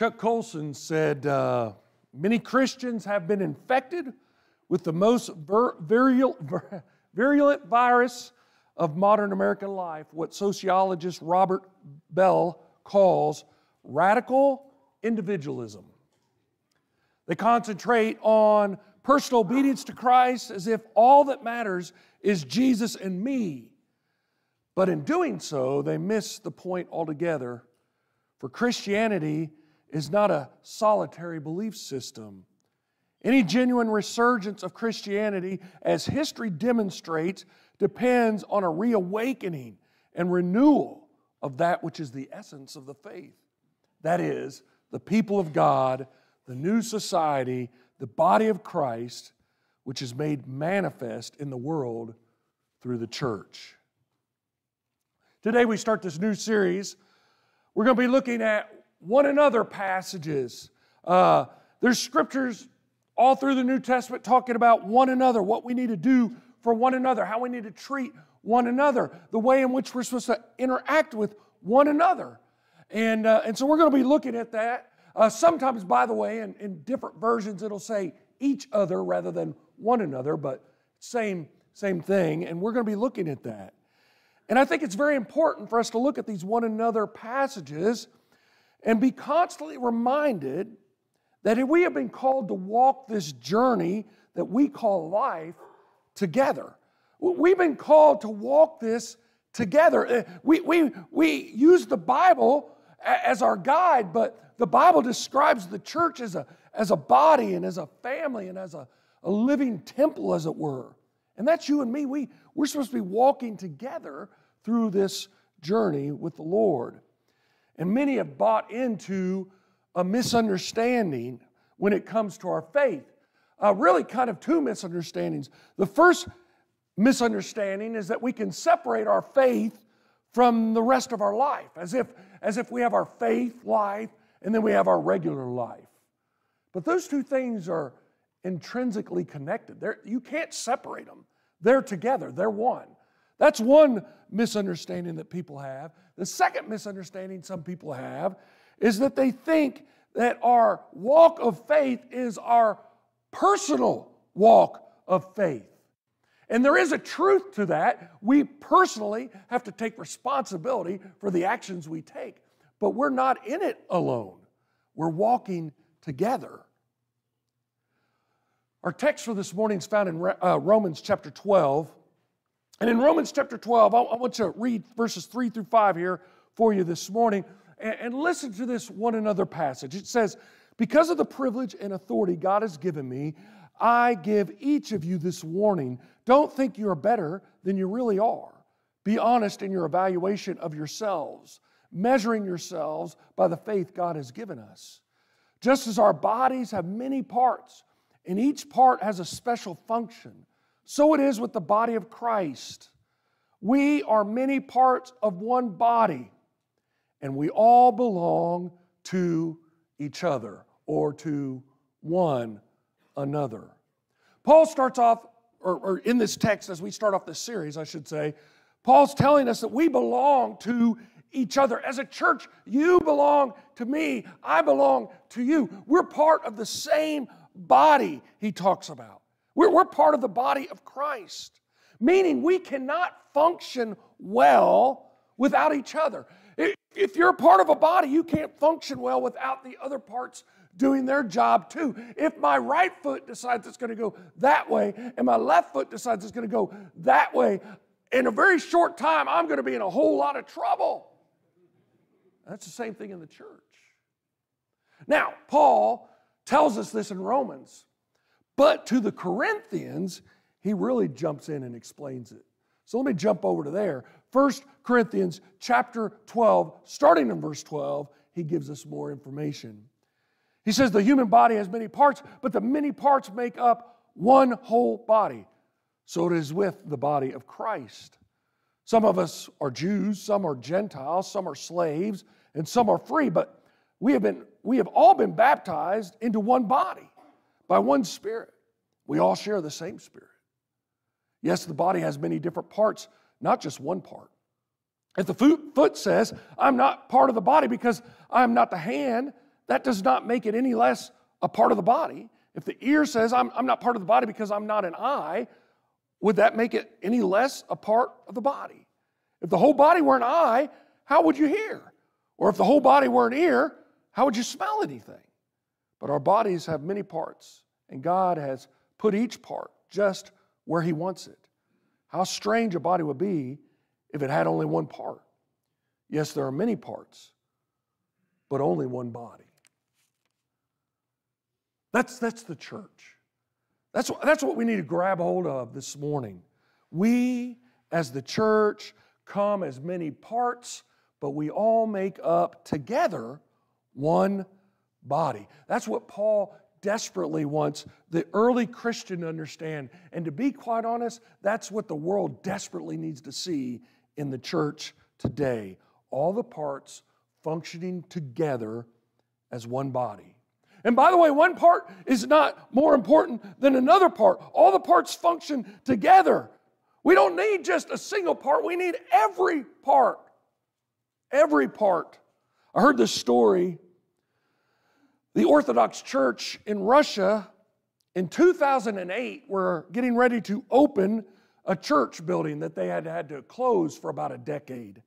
Chuck Colson said uh, many Christians have been infected with the most vir- virulent, virulent virus of modern American life, what sociologist Robert Bell calls radical individualism. They concentrate on personal obedience to Christ as if all that matters is Jesus and me. But in doing so, they miss the point altogether. For Christianity is not a solitary belief system. Any genuine resurgence of Christianity, as history demonstrates, depends on a reawakening and renewal of that which is the essence of the faith. That is, the people of God, the new society, the body of Christ, which is made manifest in the world through the church. Today, we start this new series. We're going to be looking at one another passages. Uh, there's scriptures all through the New Testament talking about one another, what we need to do for one another, how we need to treat one another, the way in which we're supposed to interact with one another. And, uh, and so we're going to be looking at that. Uh, sometimes, by the way, in, in different versions, it'll say each other rather than one another, but same, same thing. And we're going to be looking at that. And I think it's very important for us to look at these one another passages and be constantly reminded that we have been called to walk this journey that we call life together, we've been called to walk this together. Uh, we, we, we use the Bible as our guide, but the Bible describes the church as a, as a body and as a family and as a, a living temple, as it were. And that's you and me. We, we're supposed to be walking together through this journey with the Lord. And many have bought into a misunderstanding when it comes to our faith. Uh, really, kind of two misunderstandings. The first misunderstanding is that we can separate our faith from the rest of our life, as if, as if we have our faith life and then we have our regular life. But those two things are intrinsically connected. They're, you can't separate them, they're together, they're one. That's one misunderstanding that people have. The second misunderstanding some people have is that they think that our walk of faith is our personal walk of faith. And there is a truth to that. We personally have to take responsibility for the actions we take, but we're not in it alone. We're walking together. Our text for this morning is found in uh, Romans chapter 12. And in Romans chapter 12, I want to read verses 3 through 5 here for you this morning and listen to this one another passage. It says, Because of the privilege and authority God has given me, I give each of you this warning. Don't think you are better than you really are. Be honest in your evaluation of yourselves, measuring yourselves by the faith God has given us. Just as our bodies have many parts, and each part has a special function. So it is with the body of Christ. We are many parts of one body, and we all belong to each other or to one another. Paul starts off, or, or, in this text, as we start off this series, I should say, Paul's telling us that we belong to each other. As a church, you belong to me, I belong to you. We're part of the same body he talks about. We're, we're part of the body of Christ, meaning we cannot function well without each other. If you're part of a body, you can't function well without the other parts doing their job too. If my right foot decides it's going to go that way and my left foot decides it's going to go that way, in a very short time, I'm going to be in a whole lot of trouble. That's the same thing in the church. Now, Paul tells us this in Romans. But to the Corinthians, he really jumps in and explains it. So let me jump over to there. 1 Corinthians chapter 12, starting in verse 12, he gives us more information. He says the human body has many parts, but the many parts make up one whole body. So it is with the body of Christ. Some of us are Jews, some are Gentiles, some are slaves, and some are free, but we have, been, we have all been baptized into one body by one Spirit. We all share the same Spirit. Yes, the body has many different parts, not just one part. If the foot says, I'm not part of the body because I'm not the hand, that does not make it any less a part of the body. If the ear says, I'm, I'm not part of the body because I'm not an eye, would that make it any less a part of the body? If the whole body were an eye, how would you hear? Or if the whole body were an ear, how would you smell anything? But our bodies have many parts, and God has put each part just where He wants it. How strange a body would be if it had only one part. Yes, there are many parts, but only one body. That's, that's the church. That's, that's what we need to grab hold of this morning. We, as the church, come as many parts, but we all make up together one body. That's what Paul desperately wants the early Christian to understand. And to be quite honest, that's what the world desperately needs to see in the church today. All the parts functioning together as one body. And by the way, one part is not more important than another part. All the parts function together. We don't need just a single part, we need every part. Every part. I heard this story. The Orthodox Church in Russia in 2008 were getting ready to open a church building that they had had to close for about a decade.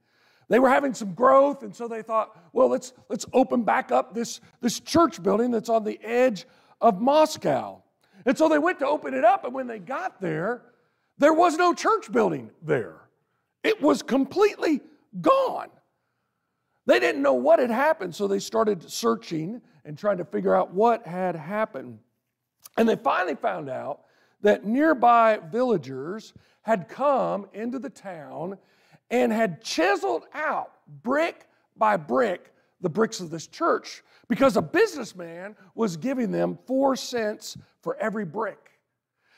They were having some growth, and so they thought, well, let's, let's open back up this, this church building that's on the edge of Moscow. And so they went to open it up, and when they got there, there was no church building there. It was completely gone. They didn't know what had happened, so they started searching and trying to figure out what had happened. And they finally found out that nearby villagers had come into the town and had chiseled out brick by brick the bricks of this church because a businessman was giving them four cents for every brick.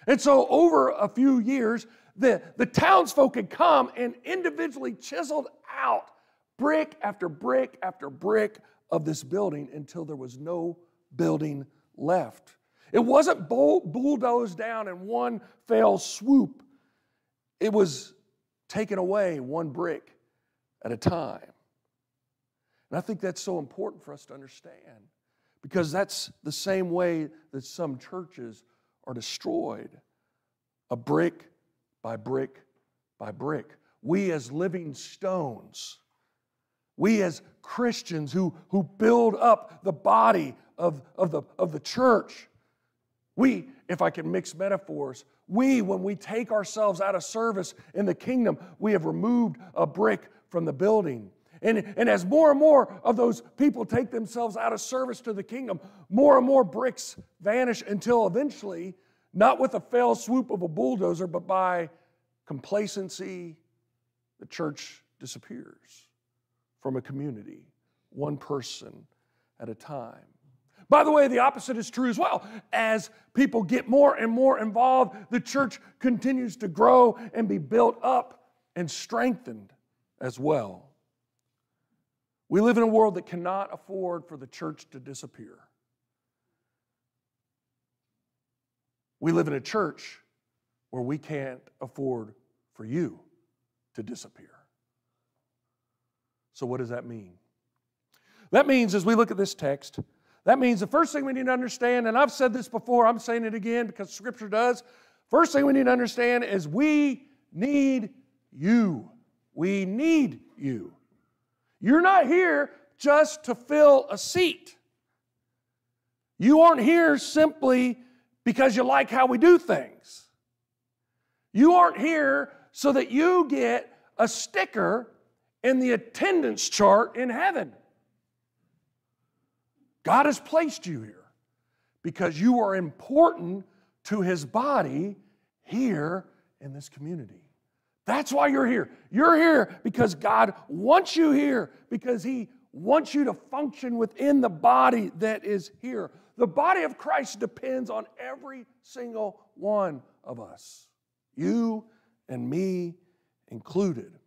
And so, over a few years, the, the townsfolk had come and individually chiseled out brick after brick after brick of this building until there was no building left. It wasn't bulldozed down in one fell swoop, it was taken away one brick at a time. And I think that's so important for us to understand because that's the same way that some churches are destroyed a brick by brick by brick. We, as living stones, we, as Christians who, who build up the body of, of, the, of the church, we, if I can mix metaphors, we, when we take ourselves out of service in the kingdom, we have removed a brick from the building. And, and as more and more of those people take themselves out of service to the kingdom, more and more bricks vanish until eventually, not with a fell swoop of a bulldozer, but by complacency, the church disappears from a community, one person at a time. By the way, the opposite is true as well. As people get more and more involved, the church continues to grow and be built up and strengthened as well. We live in a world that cannot afford for the church to disappear. We live in a church where we can't afford for you to disappear. So, what does that mean? That means as we look at this text, that means the first thing we need to understand, and I've said this before, I'm saying it again because Scripture does. First thing we need to understand is we need you. We need you. You're not here just to fill a seat. You aren't here simply because you like how we do things. You aren't here so that you get a sticker in the attendance chart in heaven. God has placed you here because you are important to His body here in this community. That's why you're here. You're here because God wants you here, because He wants you to function within the body that is here. The body of Christ depends on every single one of us, you and me included.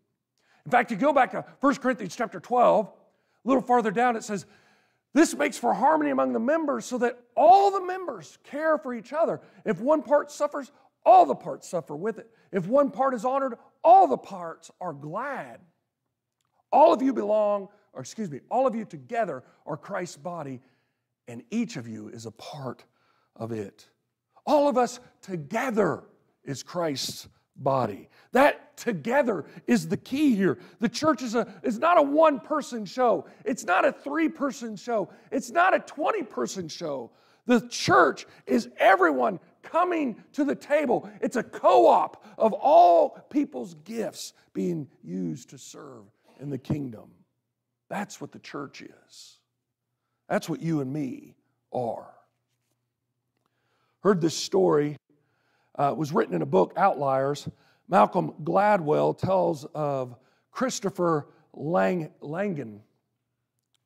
In fact, you go back to 1 Corinthians chapter 12, a little farther down, it says, this makes for harmony among the members so that all the members care for each other. If one part suffers, all the parts suffer with it. If one part is honored, all the parts are glad. All of you belong, or excuse me, all of you together are Christ's body, and each of you is a part of it. All of us together is Christ's body. That together is the key here. The church is, a, is not a one person show, it's not a three person show, it's not a 20 person show. The church is everyone coming to the table. It's a co op of all people's gifts being used to serve in the kingdom. That's what the church is. That's what you and me are. Heard this story uh, was written in a book, Outliers. Malcolm Gladwell tells of Christopher Lang- Langan.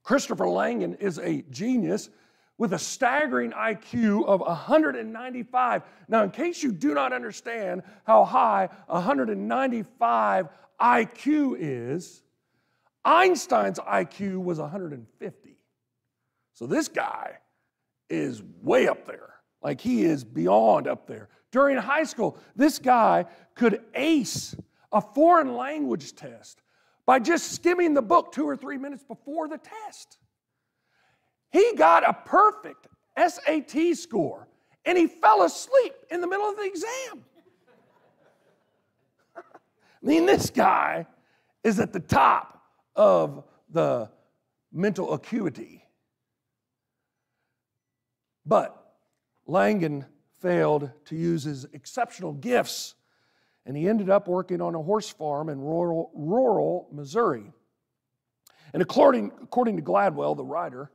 Christopher Langan is a genius with a staggering IQ of 195. Now, in case you do not understand how high 195 IQ is, Einstein's IQ was 150. So this guy is way up there. Like he is beyond up there. During high school, this guy could ace a foreign language test by just skimming the book two or three minutes before the test. He got a perfect SAT score and he fell asleep in the middle of the exam. I mean, this guy is at the top of the mental acuity. But Langan failed to use his exceptional gifts, and he ended up working on a horse farm in rural, rural Missouri. And according, according to Gladwell, the writer,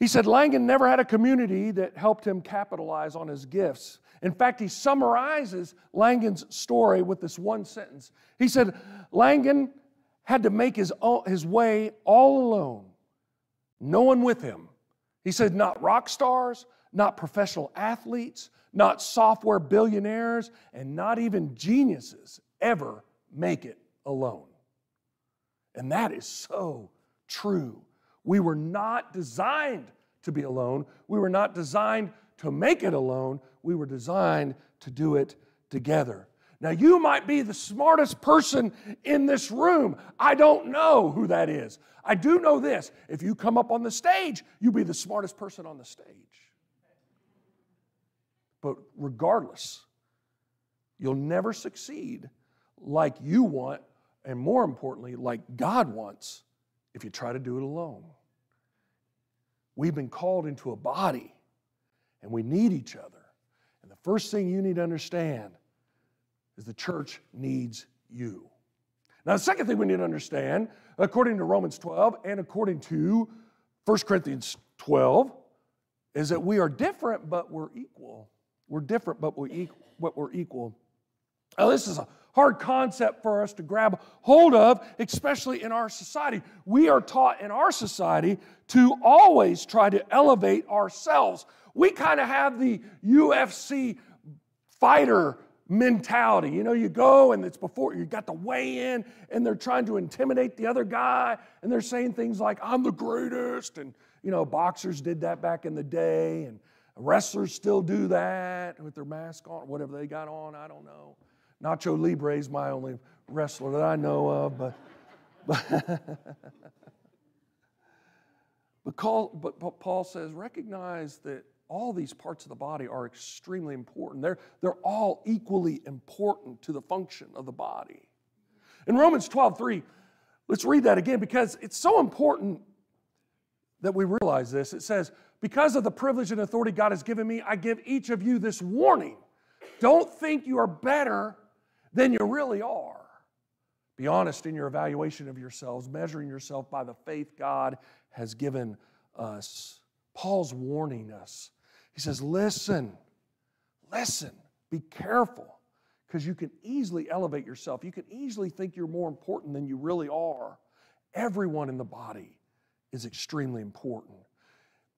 he said Langan never had a community that helped him capitalize on his gifts. In fact, he summarizes Langan's story with this one sentence. He said, Langan had to make his, his way all alone, no one with him. He said, not rock stars, not professional athletes, not software billionaires, and not even geniuses ever make it alone. And that is so true. We were not designed to be alone. We were not designed to make it alone. We were designed to do it together. Now, you might be the smartest person in this room. I don't know who that is. I do know this if you come up on the stage, you'll be the smartest person on the stage. But regardless, you'll never succeed like you want, and more importantly, like God wants, if you try to do it alone. We've been called into a body, and we need each other. And the first thing you need to understand is the church needs you. Now, the second thing we need to understand, according to Romans 12 and according to 1 Corinthians 12, is that we are different, but we're equal. We're different, but we're equal. But we're equal. Now, this is a hard concept for us to grab hold of, especially in our society. We are taught in our society to always try to elevate ourselves. We kind of have the UFC fighter mentality. You know, you go and it's before you got the weigh in and they're trying to intimidate the other guy and they're saying things like, I'm the greatest. And, you know, boxers did that back in the day and Wrestlers still do that with their mask on, whatever they got on, I don't know. Nacho Libre is my only wrestler that I know of, but, but, but, Paul, but Paul says recognize that all these parts of the body are extremely important. They're, they're all equally important to the function of the body. In Romans 12, 3, let's read that again because it's so important that we realize this. It says, because of the privilege and authority God has given me, I give each of you this warning. Don't think you are better than you really are. Be honest in your evaluation of yourselves, measuring yourself by the faith God has given us. Paul's warning us. He says, Listen, listen, be careful, because you can easily elevate yourself. You can easily think you're more important than you really are. Everyone in the body is extremely important.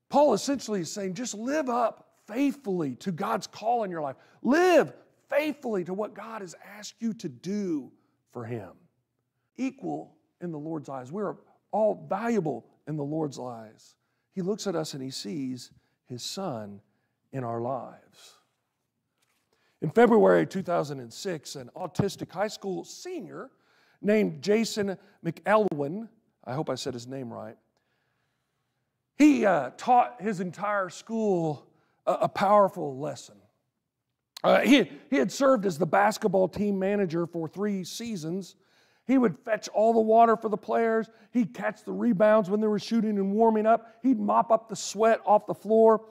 Paul essentially is saying just live up faithfully to God's call in your life. Live faithfully to what God has asked you to do for Him. Equal in the Lord's eyes. We're all valuable in the Lord's eyes. He looks at us and He sees His Son in our lives. In February 2006, an autistic high school senior named Jason McElwain, I hope I said his name right, he uh, taught his entire school a, a powerful lesson. Uh, he, he had served as the basketball team manager for three seasons. He would fetch all the water for the players. He'd catch the rebounds when they were shooting and warming up. He'd mop up the sweat off the floor.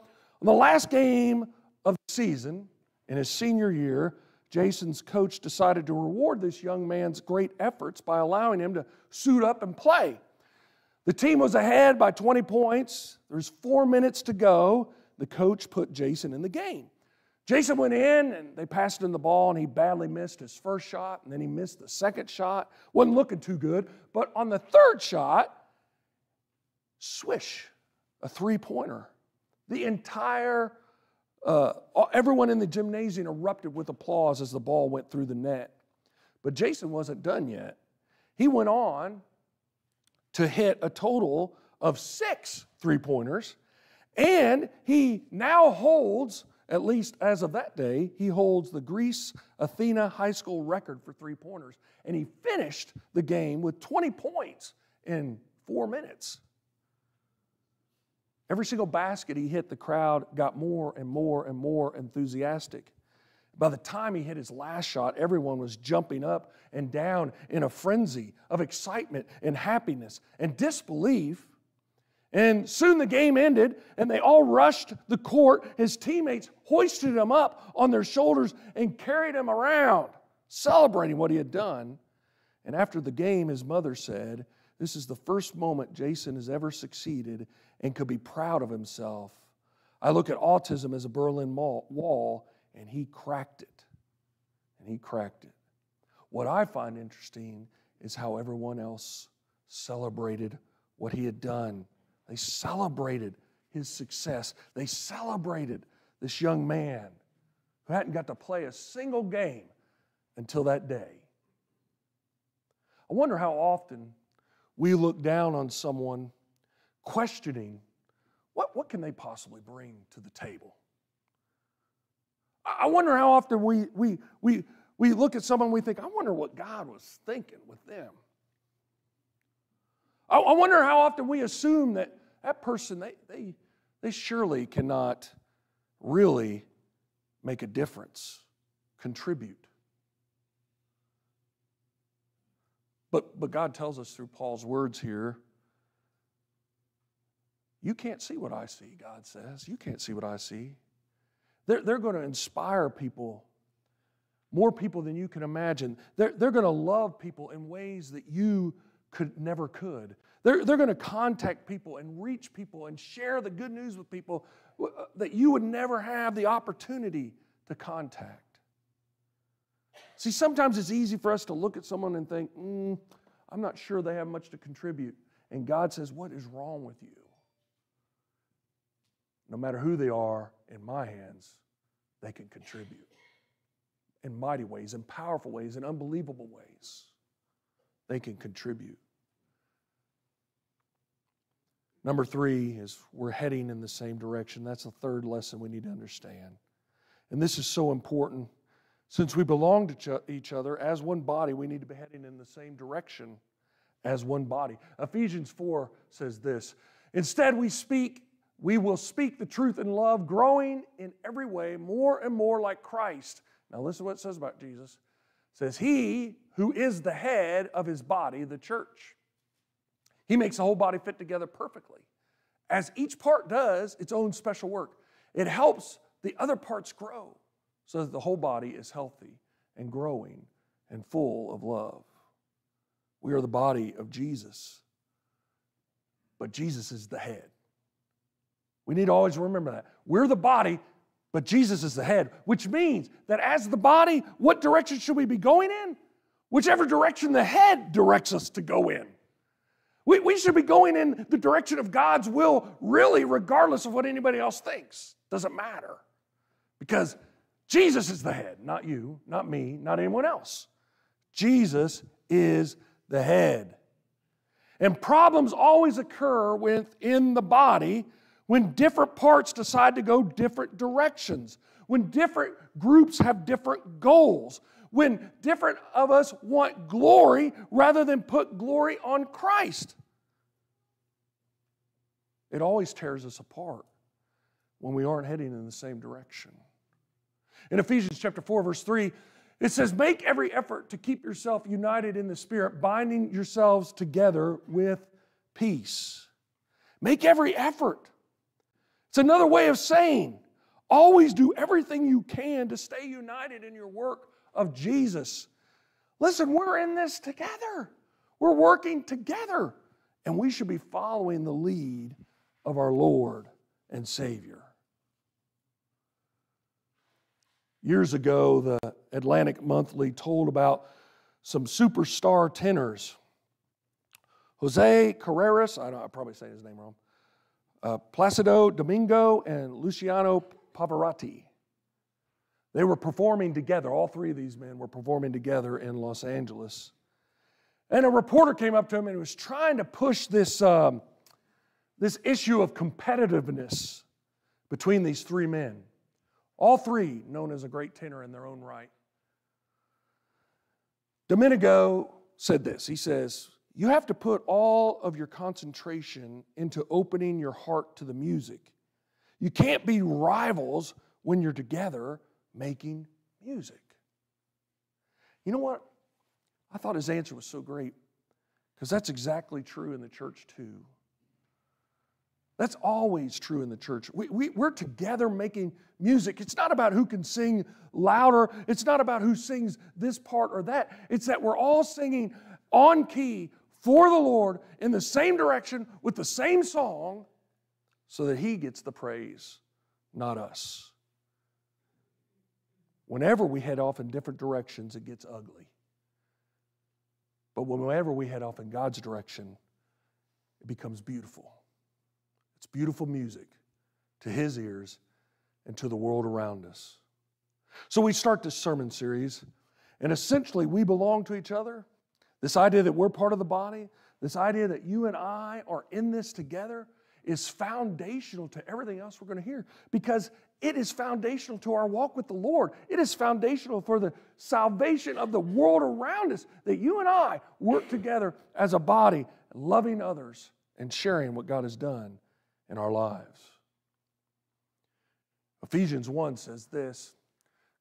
On the last game of the season, in his senior year, Jason's coach decided to reward this young man's great efforts by allowing him to suit up and play. The team was ahead by 20 points. There's four minutes to go. The coach put Jason in the game. Jason went in and they passed him the ball and he badly missed his first shot and then he missed the second shot. Wasn't looking too good. But on the third shot, swish, a three pointer. The entire, uh, everyone in the gymnasium erupted with applause as the ball went through the net. But Jason wasn't done yet. He went on to hit a total of six three pointers, and he now holds at least as of that day, he holds the Greece Athena High School record for three pointers. And he finished the game with 20 points in four minutes. Every single basket he hit, the crowd got more and more and more enthusiastic. By the time he hit his last shot, everyone was jumping up and down in a frenzy of excitement and happiness and disbelief and soon the game ended, and they all rushed the court. His teammates hoisted him up on their shoulders and carried him around, celebrating what he had done. And after the game, his mother said, This is the first moment Jason has ever succeeded and could be proud of himself. I look at autism as a Berlin wall, and he cracked it. And he cracked it. What I find interesting is how everyone else celebrated what he had done they celebrated his success. They celebrated this young man who hadn't got to play a single game until that day. I wonder how often we look down on someone questioning what, what can they possibly bring to the table? I wonder how often we, we, we, we look at someone we think, I wonder what God was thinking with them. I, I wonder how often we assume that that person, they, they, they surely cannot really make a difference, contribute. But, but God tells us through Paul's words here you can't see what I see, God says. You can't see what I see. They're, they're going to inspire people, more people than you can imagine. They're, they're going to love people in ways that you could never could. They're, they're going to contact people and reach people and share the good news with people uh, that you would never have the opportunity to contact. See, sometimes it's easy for us to look at someone and think, mm, I'm not sure they have much to contribute. And God says, What is wrong with you? No matter who they are, in my hands, they can contribute in mighty ways, in powerful ways, in unbelievable ways. They can contribute. Number three is we're heading in the same direction. That's the third lesson we need to understand. And this is so important. Since we belong to each other as one body, we need to be heading in the same direction as one body. Ephesians 4 says this Instead, we speak, we will speak the truth in love, growing in every way more and more like Christ. Now, listen to what it says about Jesus. It says, He who is the head of his body, the church he makes the whole body fit together perfectly. As each part does its own special work, it helps the other parts grow so that the whole body is healthy and growing and full of love. We are the body of Jesus, but Jesus is the head. We need to always remember that. We're the body, but Jesus is the head, which means that as the body, what direction should we be going in? Whichever direction the head directs us to go in. We, we should be going in the direction of God's will, really, regardless of what anybody else thinks. Doesn't matter. Because Jesus is the head, not you, not me, not anyone else. Jesus is the head. And problems always occur within the body when different parts decide to go different directions, when different groups have different goals, when different of us want glory rather than put glory on Christ. it always tears us apart when we aren't heading in the same direction. In Ephesians chapter 4, verse 3, it says, Make every effort to keep yourself united in the Spirit, binding yourselves together with peace. Make every effort. It's another way of saying, always do everything you can to stay united in your work of Jesus. Listen, we're in this together. We're working together, and we should be following the lead of our Lord and Savior. Years ago, the Atlantic Monthly told about some superstar tenors. Jose Carreras, I I'm probably saying his name wrong, uh, Placido Domingo, and Luciano Pavarotti. They were performing together. All three of these men were performing together in Los Angeles. And a reporter came up to him and was trying to push this, um, this issue of competitiveness between these three men. All three known as a great tenor in their own right. Domingo said this He says, You have to put all of your concentration into opening your heart to the music. You can't be rivals when you're together making music. You know what? I thought his answer was so great because that's exactly true in the church too. That's always true in the church. We, we, we're together making music. It's not about who can sing louder, it's not about who sings this part or that. It's that we're all singing on key for the Lord in the same direction with the same song so that He gets the praise, not us. Whenever we head off in different directions, it gets ugly. But whenever we head off in God's direction, it becomes beautiful. It's beautiful music to his ears and to the world around us. So we start this sermon series, and essentially we belong to each other. This idea that we're part of the body, this idea that you and I are in this together is foundational to everything else we're going to hear because it is foundational to our walk with the Lord. It is foundational for the salvation of the world around us that you and I work together as a body, loving others and sharing what God has done in our lives. Ephesians 1 says this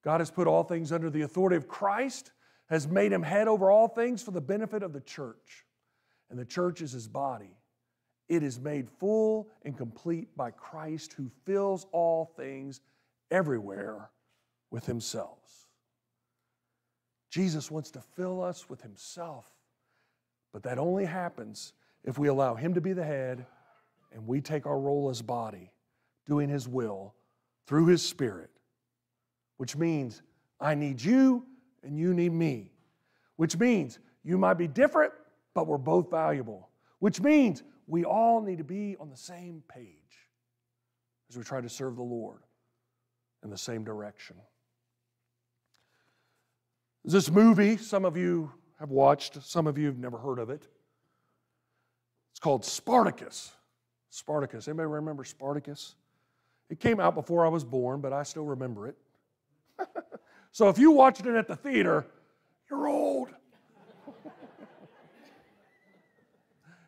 God has put all things under the authority of Christ, has made him head over all things for the benefit of the church. And the church is his body. It is made full and complete by Christ who fills all things everywhere with himself. Jesus wants to fill us with himself, but that only happens if we allow him to be the head and we take our role as body, doing His will through His Spirit, which means I need you and you need me, which means you might be different, but we're both valuable, which means we all need to be on the same page as we try to serve the Lord in the same direction. This movie, some of you have watched, some of you have never heard of it. It's called Spartacus. Spartacus. Anybody remember Spartacus? It came out before I was born, but I still remember it. So if you watched it at the theater, you're old.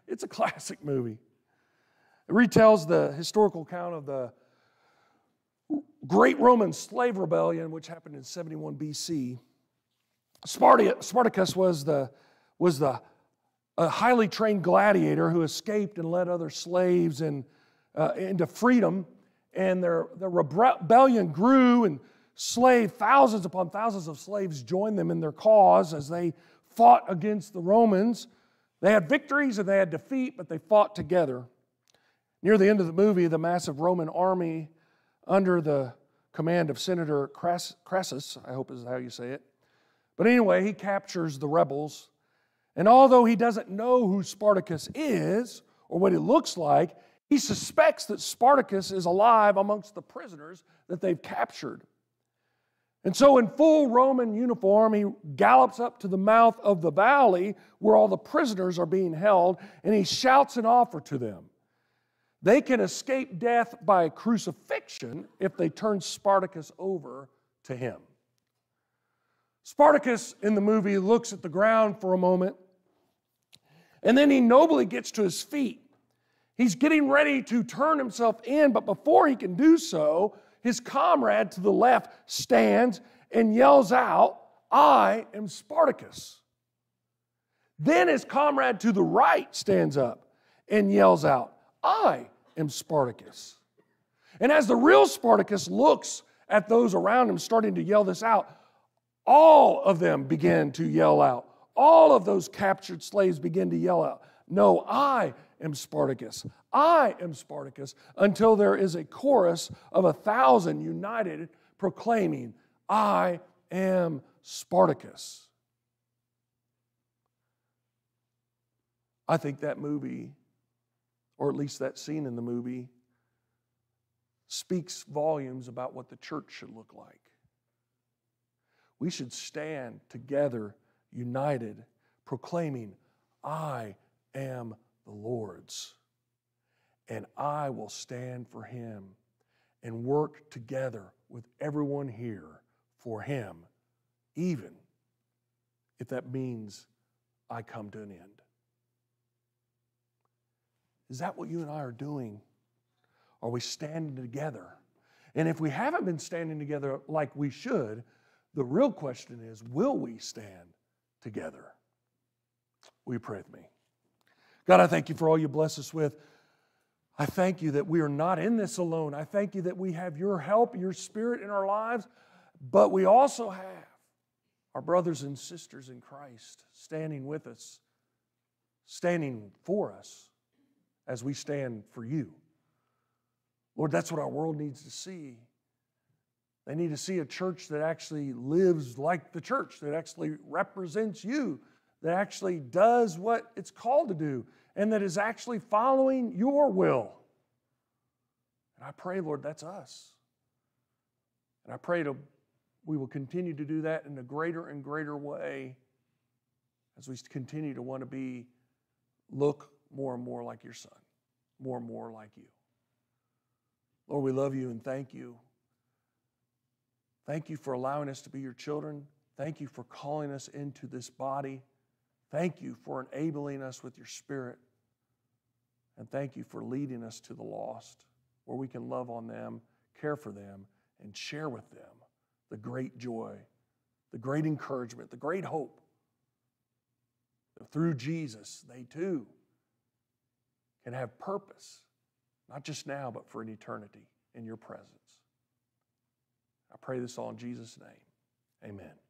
it's a classic movie. It retells the historical account of the great Roman slave rebellion, which happened in 71 BC. Spartacus was the, was the a highly trained gladiator who escaped and led other slaves uh, into freedom. And their, their rebellion grew, and slave thousands upon thousands of slaves joined them in their cause as they fought against the Romans. They had victories and they had defeat, but they fought together. Near the end of the movie, the massive Roman army, under the command of Senator Crassus, I hope is how you say it. But anyway, he captures the rebels and although he doesn't know who Spartacus is or what he looks like, he suspects that Spartacus is alive amongst the prisoners that they've captured. And so, in full Roman uniform, he gallops up to the mouth of the valley where all the prisoners are being held, and he shouts an offer to them. They can escape death by crucifixion if they turn Spartacus over to him. Spartacus in the movie looks at the ground for a moment and then he nobly gets to his feet He's getting ready to turn himself in, but before he can do so, his comrade to the left stands and yells out, I am Spartacus. Then his comrade to the right stands up and yells out, I am Spartacus. And as the real Spartacus looks at those around him starting to yell this out, all of them begin to yell out. All of those captured slaves begin to yell out, No, I am Spartacus. I am Spartacus, until there is a chorus of a thousand united proclaiming, I am Spartacus. I think that movie, or at least that scene in the movie, speaks volumes about what the church should look like. We should stand together, united, proclaiming, I am the Lord's, and I will stand for him and work together with everyone here for him, even if that means I come to an end. Is that what you and I are doing? Are we standing together? And if we haven't been standing together like we should, the real question is will we stand together? Will you pray with me? God, I thank you for all you bless us with. I thank you that we are not in this alone. I thank you that we have your help, your spirit in our lives, but we also have our brothers and sisters in Christ standing with us, standing for us as we stand for you. Lord, that's what our world needs to see. They need to see a church that actually lives like the church, that actually represents you, that actually does what it's called to do, and that is actually following your will. And I pray, Lord, that's us. And I pray to, we will continue to do that in a greater and greater way as we continue to want to be, look more and more like your Son, more and more like you. Lord, we love you and thank you. Thank you for allowing us to be your children. Thank you for calling us into this body. Thank you for enabling us with your spirit. And thank you for leading us to the lost, where we can love on them, care for them, and share with them the great joy, the great encouragement, the great hope that through Jesus, they too can have purpose not just now, but for an eternity in your presence. I pray this all in Jesus' name. Amen.